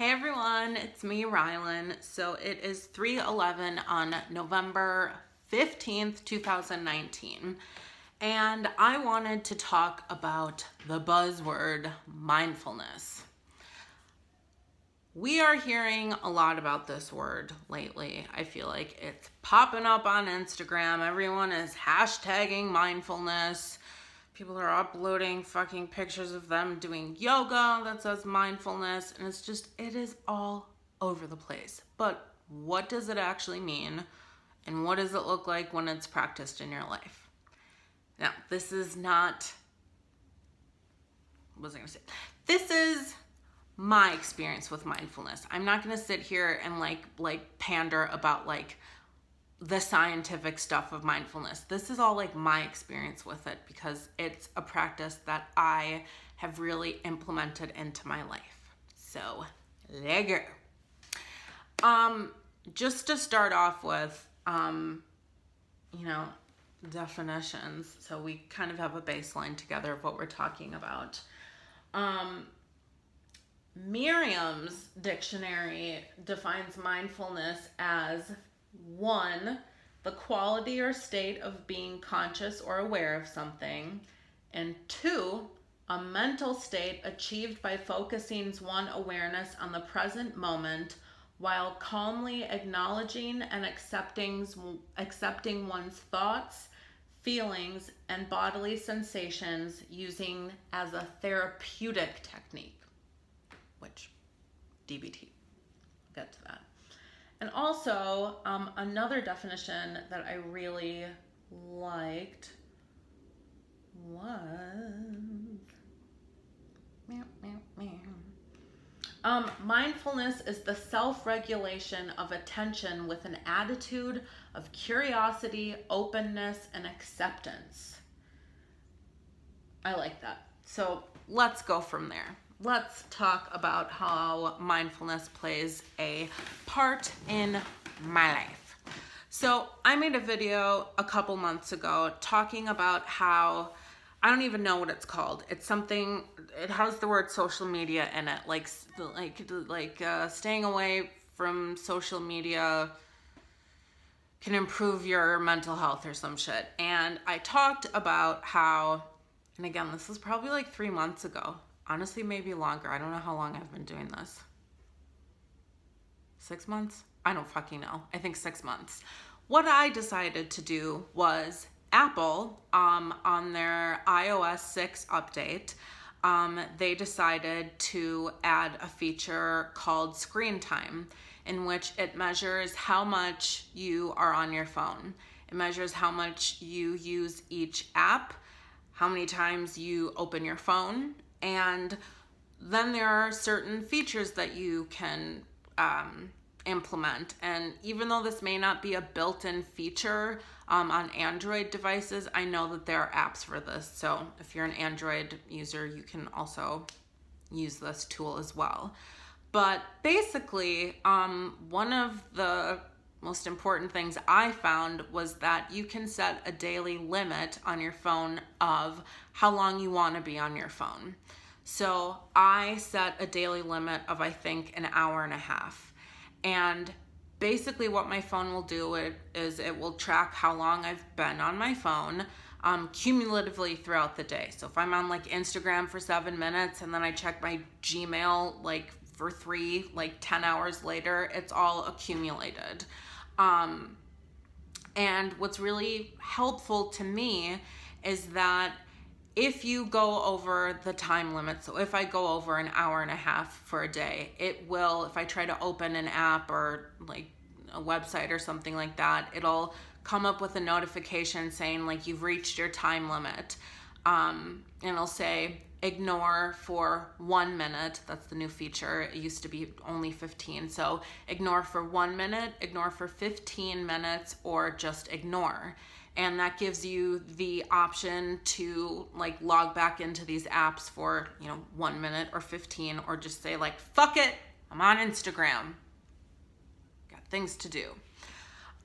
Hey everyone, it's me, Rilen. So it is 3:11 on November 15th, 2019. And I wanted to talk about the buzzword mindfulness. We are hearing a lot about this word lately. I feel like it's popping up on Instagram. Everyone is hashtagging mindfulness. People are uploading fucking pictures of them doing yoga that says mindfulness, and it's just, it is all over the place. But what does it actually mean? And what does it look like when it's practiced in your life? Now, this is not, what was I gonna say? This is my experience with mindfulness. I'm not gonna sit here and like, like pander about like, the scientific stuff of mindfulness. This is all like my experience with it because it's a practice that I have really implemented into my life. So, there Um, just to start off with, um, you know, definitions. So we kind of have a baseline together of what we're talking about. Um, Merriam's dictionary defines mindfulness as one, the quality or state of being conscious or aware of something, and two, a mental state achieved by focusing one awareness on the present moment while calmly acknowledging and accepting, accepting one's thoughts, feelings, and bodily sensations using as a therapeutic technique, which DBT. Get to that. And also, um, another definition that I really liked was um, mindfulness is the self-regulation of attention with an attitude of curiosity, openness, and acceptance. I like that. So let's go from there let's talk about how mindfulness plays a part in my life. So I made a video a couple months ago talking about how I don't even know what it's called. It's something. It has the word social media in it, like like like uh, staying away from social media can improve your mental health or some shit. And I talked about how, and again, this was probably like three months ago honestly maybe longer. I don't know how long I've been doing this. Six months? I don't fucking know. I think six months. What I decided to do was Apple um, on their iOS 6 update, um, they decided to add a feature called screen time in which it measures how much you are on your phone. It measures how much you use each app, how many times you open your phone, and then there are certain features that you can um, implement. And even though this may not be a built-in feature um, on Android devices, I know that there are apps for this. So if you're an Android user, you can also use this tool as well. But basically, um, one of the most important things I found was that you can set a daily limit on your phone of how long you want to be on your phone. So I set a daily limit of I think an hour and a half. And basically what my phone will do is it will track how long I've been on my phone um, cumulatively throughout the day. So if I'm on like Instagram for seven minutes and then I check my Gmail like for three, like 10 hours later, it's all accumulated. Um, and what's really helpful to me is that if you go over the time limit, so if I go over an hour and a half for a day, it will, if I try to open an app or like a website or something like that, it'll come up with a notification saying like you've reached your time limit. Um, and it'll say ignore for one minute. That's the new feature. It used to be only 15. So ignore for one minute, ignore for 15 minutes, or just ignore. And that gives you the option to like log back into these apps for, you know, one minute or 15, or just say like, fuck it, I'm on Instagram. Got things to do.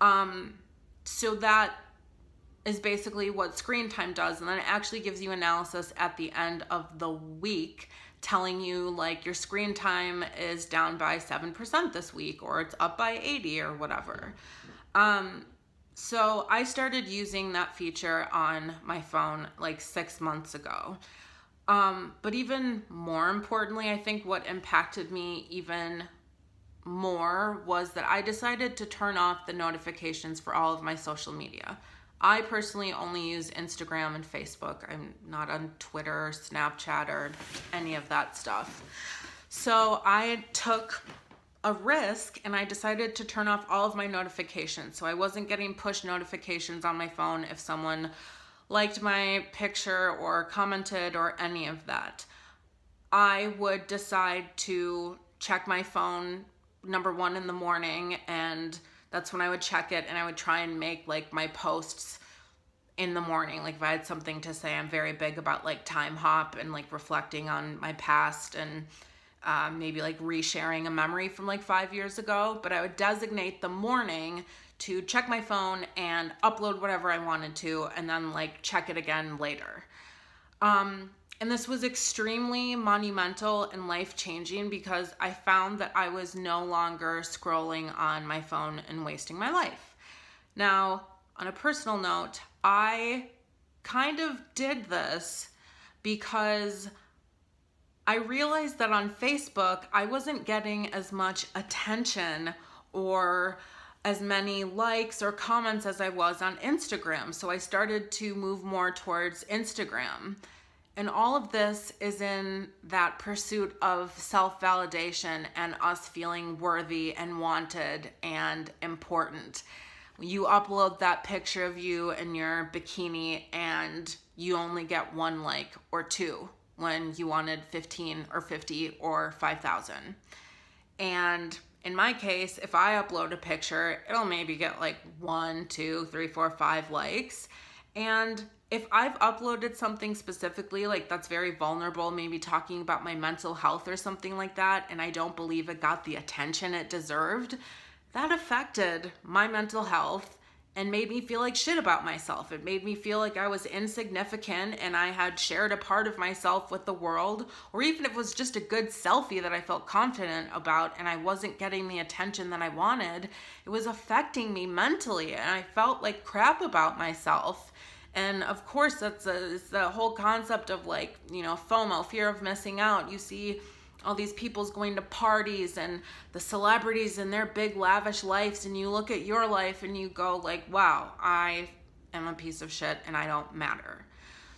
Um, so that is basically what screen time does. And then it actually gives you analysis at the end of the week telling you like your screen time is down by 7% this week or it's up by 80 or whatever. Um, so I started using that feature on my phone like six months ago. Um, but even more importantly, I think what impacted me even more was that I decided to turn off the notifications for all of my social media. I personally only use Instagram and Facebook. I'm not on Twitter, Snapchat, or any of that stuff. So I took a risk and I decided to turn off all of my notifications. So I wasn't getting push notifications on my phone if someone liked my picture or commented or any of that. I would decide to check my phone number one in the morning and that's when I would check it and I would try and make like my posts in the morning. Like if I had something to say, I'm very big about like Timehop and like reflecting on my past and um, maybe like resharing a memory from like five years ago. But I would designate the morning to check my phone and upload whatever I wanted to and then like check it again later. Um, and this was extremely monumental and life changing because I found that I was no longer scrolling on my phone and wasting my life. Now, on a personal note, I kind of did this because I realized that on Facebook, I wasn't getting as much attention or as many likes or comments as I was on Instagram. So I started to move more towards Instagram. And all of this is in that pursuit of self validation and us feeling worthy and wanted and important. You upload that picture of you in your bikini and you only get one like or two when you wanted 15 or 50 or 5,000. And in my case, if I upload a picture, it'll maybe get like one, two, three, four, five likes. And if I've uploaded something specifically, like that's very vulnerable, maybe talking about my mental health or something like that, and I don't believe it got the attention it deserved, that affected my mental health and made me feel like shit about myself. It made me feel like I was insignificant and I had shared a part of myself with the world, or even if it was just a good selfie that I felt confident about and I wasn't getting the attention that I wanted, it was affecting me mentally and I felt like crap about myself. And of course, that's the whole concept of like, you know, FOMO, fear of missing out. You see all these people's going to parties and the celebrities and their big lavish lives and you look at your life and you go like, wow, I am a piece of shit and I don't matter.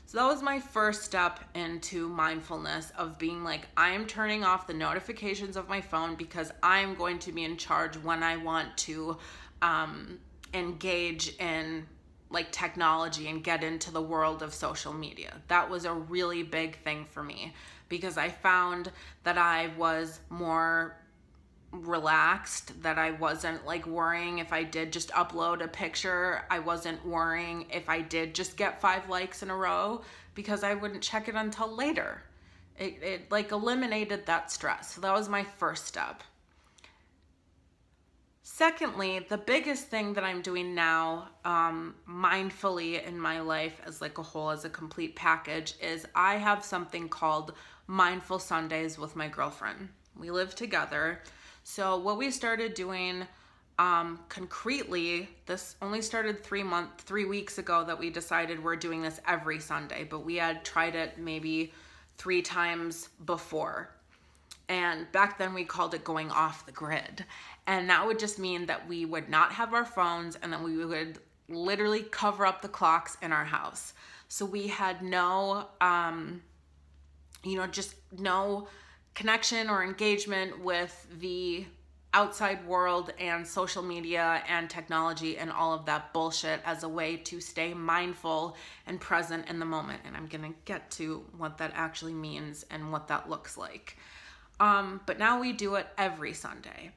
So that was my first step into mindfulness of being like, I am turning off the notifications of my phone because I'm going to be in charge when I want to um, engage in like technology and get into the world of social media. That was a really big thing for me because I found that I was more relaxed that I wasn't like worrying if I did just upload a picture. I wasn't worrying if I did just get five likes in a row because I wouldn't check it until later. It, it like eliminated that stress. So that was my first step. Secondly, the biggest thing that I'm doing now, um, mindfully in my life as like a whole, as a complete package, is I have something called Mindful Sundays with my girlfriend. We live together. So what we started doing um, concretely, this only started three month, three weeks ago that we decided we're doing this every Sunday, but we had tried it maybe three times before. And back then we called it going off the grid. And that would just mean that we would not have our phones and that we would literally cover up the clocks in our house. So we had no, um, you know, just no connection or engagement with the outside world and social media and technology and all of that bullshit as a way to stay mindful and present in the moment. And I'm gonna get to what that actually means and what that looks like. Um, but now we do it every Sunday.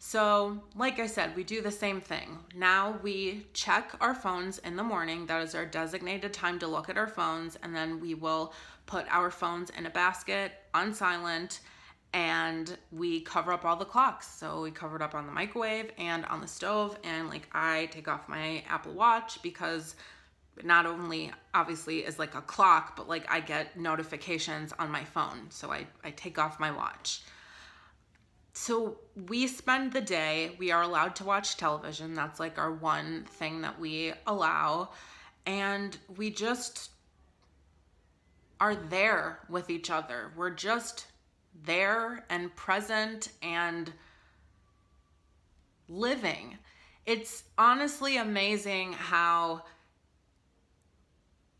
So, like I said, we do the same thing. Now we check our phones in the morning. That is our designated time to look at our phones. And then we will put our phones in a basket on silent and we cover up all the clocks. So we cover it up on the microwave and on the stove. And like I take off my Apple Watch because not only obviously is like a clock, but like I get notifications on my phone. So I, I take off my watch. So we spend the day, we are allowed to watch television. That's like our one thing that we allow. And we just are there with each other. We're just there and present and living. It's honestly amazing how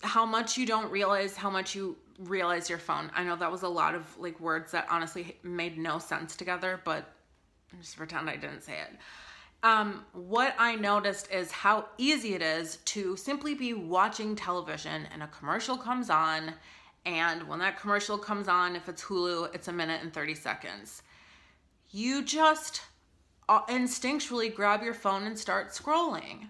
how much you don't realize how much you realize your phone. I know that was a lot of like words that honestly made no sense together, but just pretend I didn't say it. Um, what I noticed is how easy it is to simply be watching television and a commercial comes on and when that commercial comes on, if it's Hulu, it's a minute and 30 seconds. You just uh, instinctually grab your phone and start scrolling.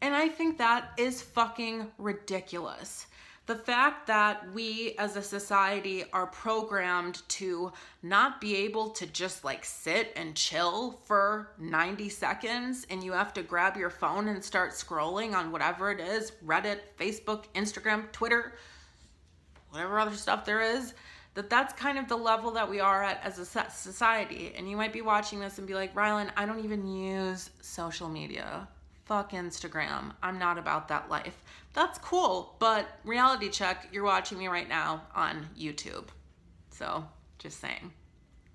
And I think that is fucking ridiculous. The fact that we as a society are programmed to not be able to just like sit and chill for 90 seconds and you have to grab your phone and start scrolling on whatever it is Reddit, Facebook, Instagram, Twitter, whatever other stuff there is, that that's kind of the level that we are at as a society. And you might be watching this and be like, Rilen, I don't even use social media. Fuck Instagram. I'm not about that life. That's cool, but reality check, you're watching me right now on YouTube. So, just saying.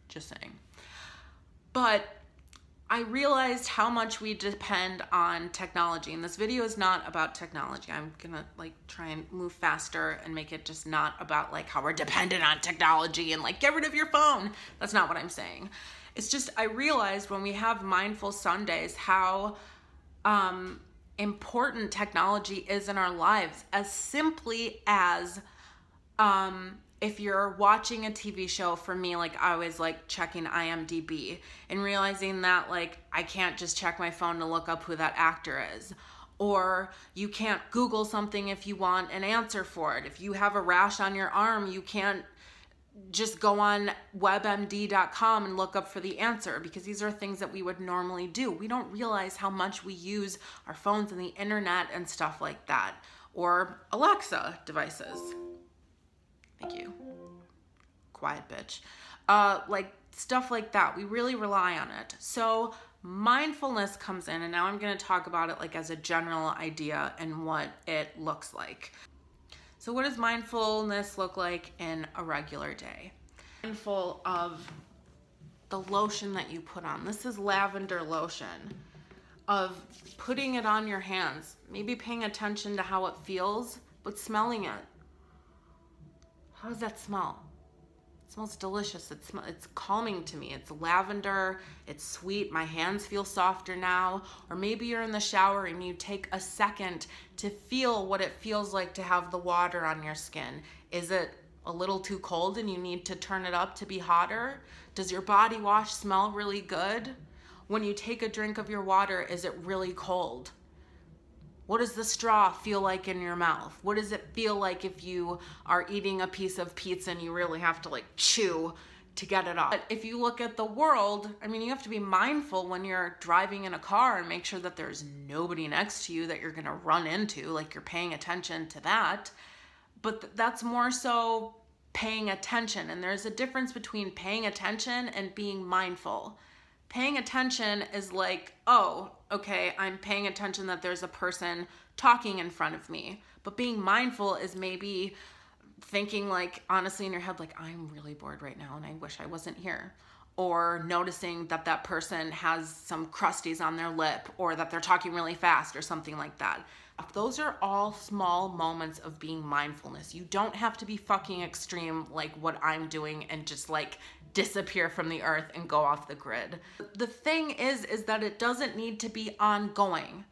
Just saying. But I realized how much we depend on technology. And this video is not about technology. I'm gonna like try and move faster and make it just not about like how we're dependent on technology and like get rid of your phone. That's not what I'm saying. It's just I realized when we have mindful Sundays how um, important technology is in our lives as simply as um, if you're watching a TV show, for me, like I was like checking IMDb and realizing that like I can't just check my phone to look up who that actor is. Or you can't Google something if you want an answer for it. If you have a rash on your arm, you can't just go on webmd.com and look up for the answer because these are things that we would normally do. We don't realize how much we use our phones and the internet and stuff like that, or Alexa devices. Thank you. Quiet bitch. Uh, like stuff like that. We really rely on it. So mindfulness comes in and now I'm going to talk about it like as a general idea and what it looks like. So what does mindfulness look like in a regular day? Mindful of the lotion that you put on. This is lavender lotion. Of putting it on your hands, maybe paying attention to how it feels, but smelling it how does that smell? It smells delicious. It's it's calming to me. It's lavender. It's sweet. My hands feel softer now. Or maybe you're in the shower and you take a second to feel what it feels like to have the water on your skin. Is it a little too cold and you need to turn it up to be hotter? Does your body wash smell really good? When you take a drink of your water, is it really cold? What does the straw feel like in your mouth? What does it feel like if you are eating a piece of pizza and you really have to like chew to get it off? But if you look at the world, I mean, you have to be mindful when you're driving in a car and make sure that there's nobody next to you that you're gonna run into, like you're paying attention to that. But th- that's more so paying attention. And there's a difference between paying attention and being mindful. Paying attention is like, oh, okay, I'm paying attention that there's a person talking in front of me. But being mindful is maybe thinking, like, honestly, in your head, like, I'm really bored right now and I wish I wasn't here. Or noticing that that person has some crusties on their lip or that they're talking really fast or something like that. Those are all small moments of being mindfulness. You don't have to be fucking extreme like what I'm doing and just like disappear from the earth and go off the grid. The thing is, is that it doesn't need to be ongoing.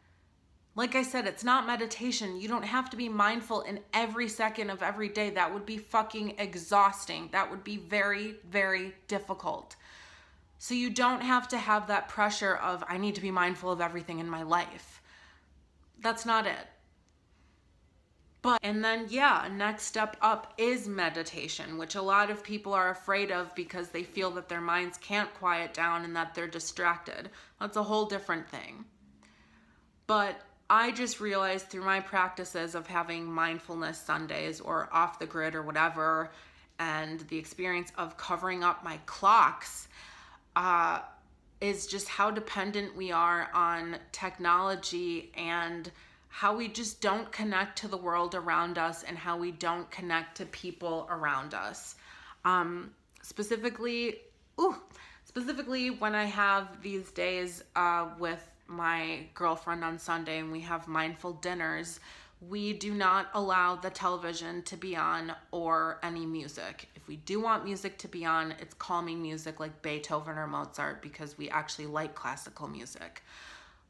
Like I said, it's not meditation. You don't have to be mindful in every second of every day. That would be fucking exhausting. That would be very, very difficult. So you don't have to have that pressure of, I need to be mindful of everything in my life. That's not it. But, and then, yeah, next step up is meditation, which a lot of people are afraid of because they feel that their minds can't quiet down and that they're distracted. That's a whole different thing. But I just realized through my practices of having mindfulness Sundays or off the grid or whatever, and the experience of covering up my clocks, uh, is just how dependent we are on technology and how we just don't connect to the world around us and how we don't connect to people around us. Um, specifically, ooh, specifically when I have these days uh, with my girlfriend on Sunday and we have mindful dinners, we do not allow the television to be on or any music. If we do want music to be on, it's calming music like Beethoven or Mozart because we actually like classical music.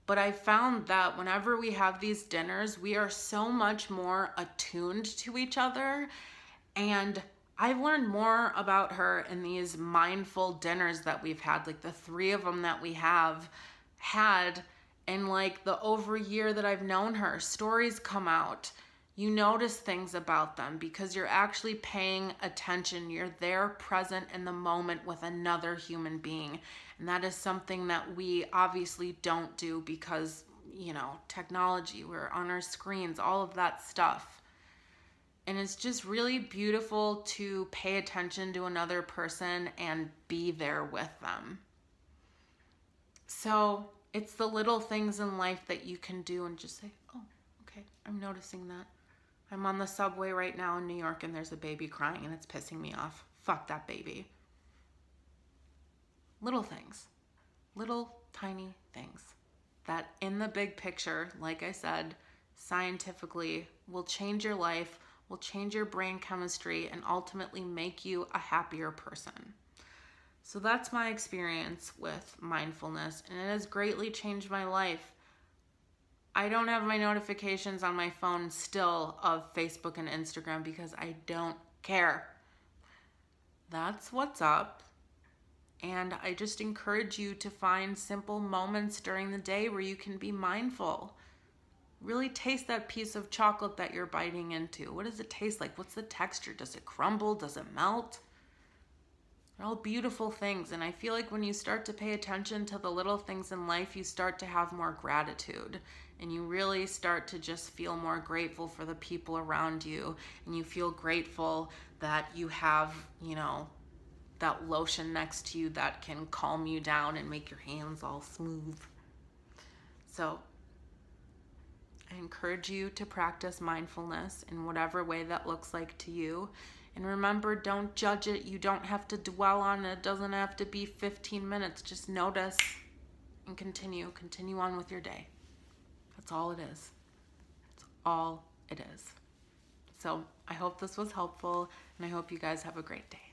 But I found that whenever we have these dinners, we are so much more attuned to each other. And I've learned more about her in these mindful dinners that we've had, like the three of them that we have had in like the over year that I've known her. Stories come out. You notice things about them because you're actually paying attention. You're there present in the moment with another human being. And that is something that we obviously don't do because, you know, technology, we're on our screens, all of that stuff. And it's just really beautiful to pay attention to another person and be there with them. So it's the little things in life that you can do and just say, oh, okay, I'm noticing that. I'm on the subway right now in New York and there's a baby crying and it's pissing me off. Fuck that baby. Little things, little tiny things that in the big picture, like I said, scientifically will change your life, will change your brain chemistry, and ultimately make you a happier person. So that's my experience with mindfulness, and it has greatly changed my life. I don't have my notifications on my phone still of Facebook and Instagram because I don't care. That's what's up. And I just encourage you to find simple moments during the day where you can be mindful. Really taste that piece of chocolate that you're biting into. What does it taste like? What's the texture? Does it crumble? Does it melt? They're all beautiful things. And I feel like when you start to pay attention to the little things in life, you start to have more gratitude and you really start to just feel more grateful for the people around you. And you feel grateful that you have, you know, that lotion next to you that can calm you down and make your hands all smooth. So, I encourage you to practice mindfulness in whatever way that looks like to you. And remember, don't judge it. You don't have to dwell on it. It doesn't have to be 15 minutes. Just notice and continue. Continue on with your day. That's all it is. That's all it is. So I hope this was helpful and I hope you guys have a great day.